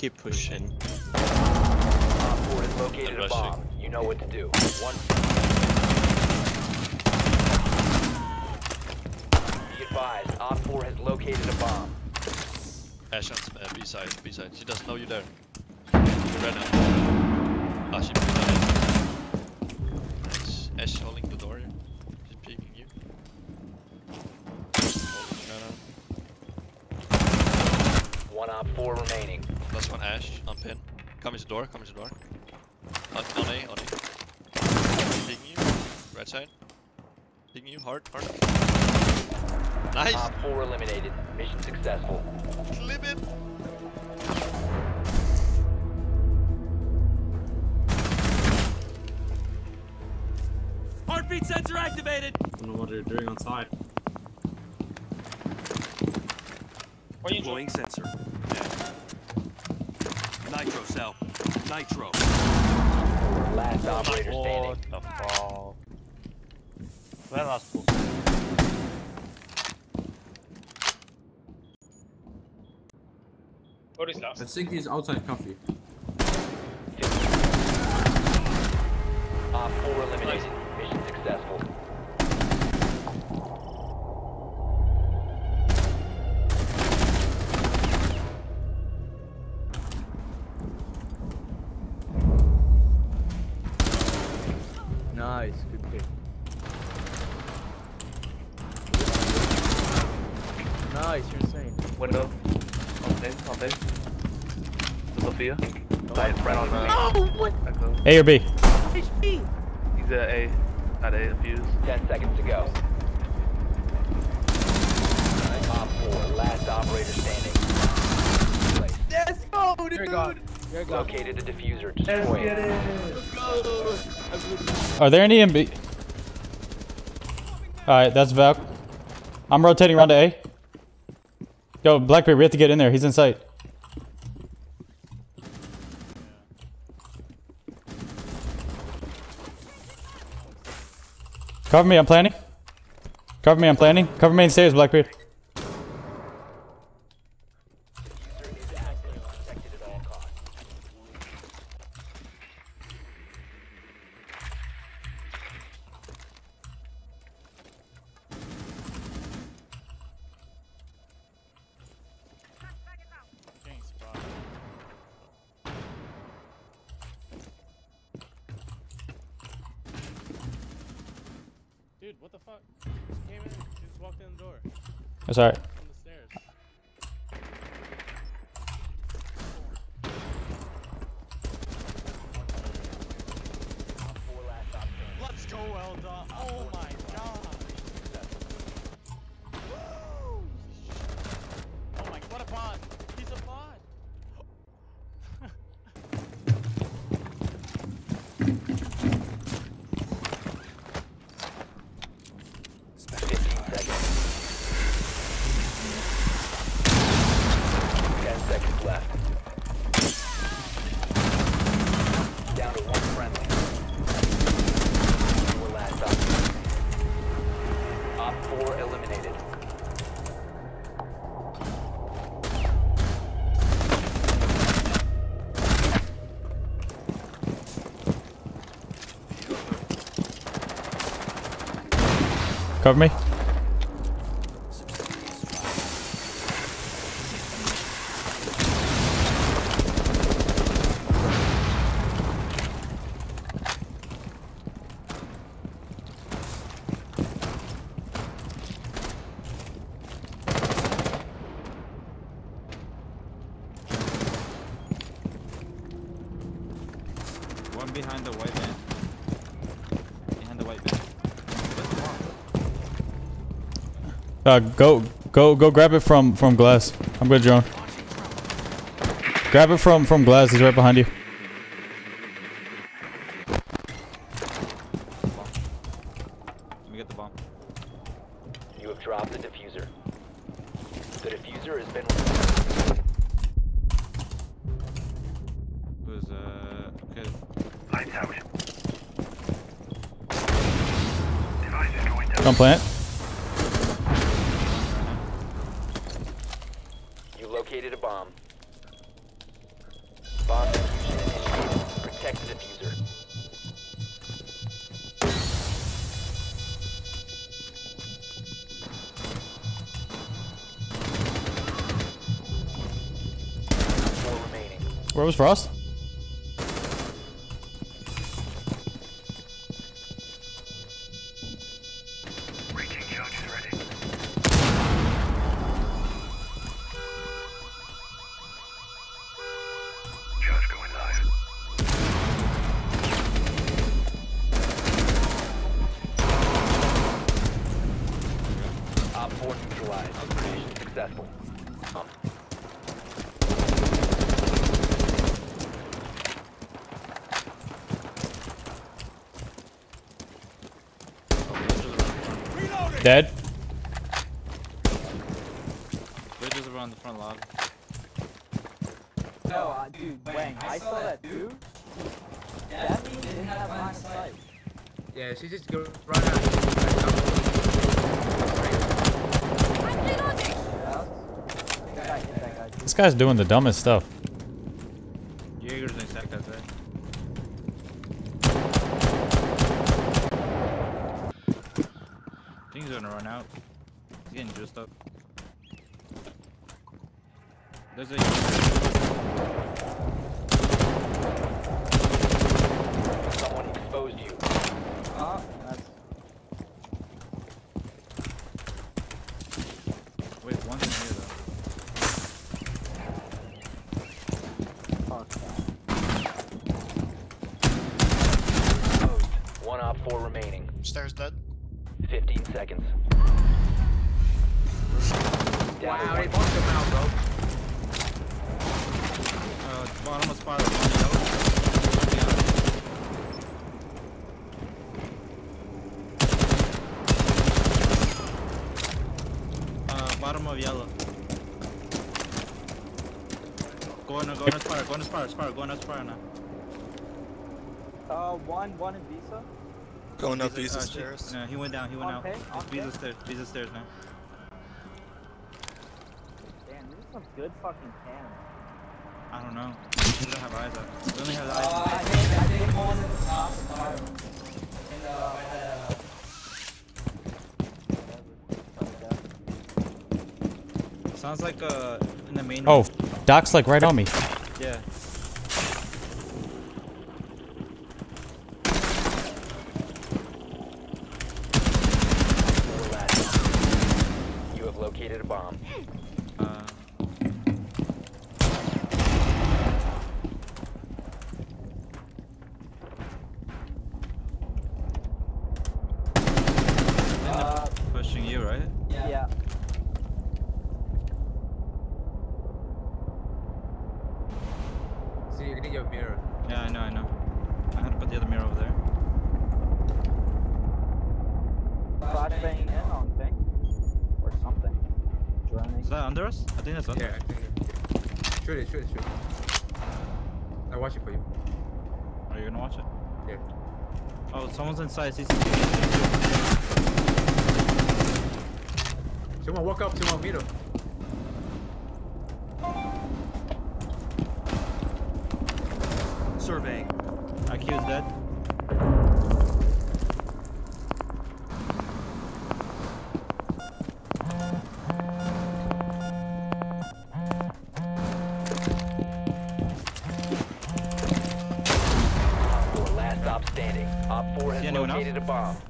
keep pushing. Op 4 has located a bomb. You know what to do. One. Be advised, Op 4 has located a bomb. Ash on uh, B side, B side. She doesn't know you're there. You ran out. Ah, she peeked ahead. Nice. Ash holding the door here. She's peeking you. One Op 4 remaining. Gun out. Last one Ash on pin. Come into door, come into door. On, on A, on A. Peeking you. Right side. Peeking you, hard, hard. Nice! Op 4 eliminated. Mission successful. Clip it! Heartbeat sensor activated. don't know what they're doing on side. Deploying sensor. Nitro cell. Nitro. Last operator standing. What the fuck? Where last pool? What is last? I think he's outside coffee. Op 4 eliminated. Mission successful. Window. On base, on base. To Sophia. Side front on the. Oh, what? A or B? He's at A. At A, Fuze. 10 seconds to go. Op 4, last operator standing. Let's go, dude! You're gone. You're gone. Located a diffuser. Destroy it. Are there any in B? Alright, that's Valk. I'm rotating around to A. Yo, Blackbeard, we have to get in there. He's in sight. Cover me, I'm planning. Cover me, I'm planning. Cover me stairs, Blackbeard. Dude, what the fuck? Just came in, just walked in the door That's alright. Cover me. One behind the white van. Behind the white van. Uh, go, go, go grab it from, from glass. I'm good, drone. Grab it from, from glass. He's right behind you. Let me get the bomb. You have dropped the diffuser. The diffuser has been. Who's uh okay. Lights out. Don't plant. You located a bomb. Bomb diffusion initiated. Protect the diffuser. Where was Frost? Dead. Bridges around the front lobby. No, uh, dude, Wang, I saw that too. That means didn't have line of sight. Yeah, she just go run out. That guy hit that guy. This guy's doing the dumbest stuff. Jaeger's in sack that right? I think he's gonna run out. He's getting juiced up. There's a someone exposed you. Uh, that's wait, one's in here though. fuck that. Exposed. One Op 4 remaining. Stairs dead. 15 seconds. Down Wow, one. they bumped him out, bro. Uh, bottom of spiral. yellow. Uh, bottom of yellow. Go on, go on a spiral, go on a spiral, spiral, go on a spiral now. Uh, one, one in Visa. Going up these uh, stairs. No, he went down, he went On out. pay, on It's Visa pay. stairs, Visa stairs now. Damn, these are some good fucking cams. I don't know. We don't have eyes up. We only have eyes Uh, I think, I think one in the top and bottom. And, uh, I had, uh, Sounds like uh in the main Oh, Doc's like right on me. yeah. Four last. You have located a bomb. Uh uh, pushing you, right? yeah. See, you need your mirror. Yeah, I know, I know. I had to put the other mirror over there. Flashbang in on thing. Or something. Droning. Is that under us? I think that's under. Yeah, I think. Shoot it, shoot it, shoot it. I watch it for you. Are you gonna watch it? Yeah. Oh, someone's inside CCTV. Someone walk up, someone middle. Surveying. IQ is dead. Bomb.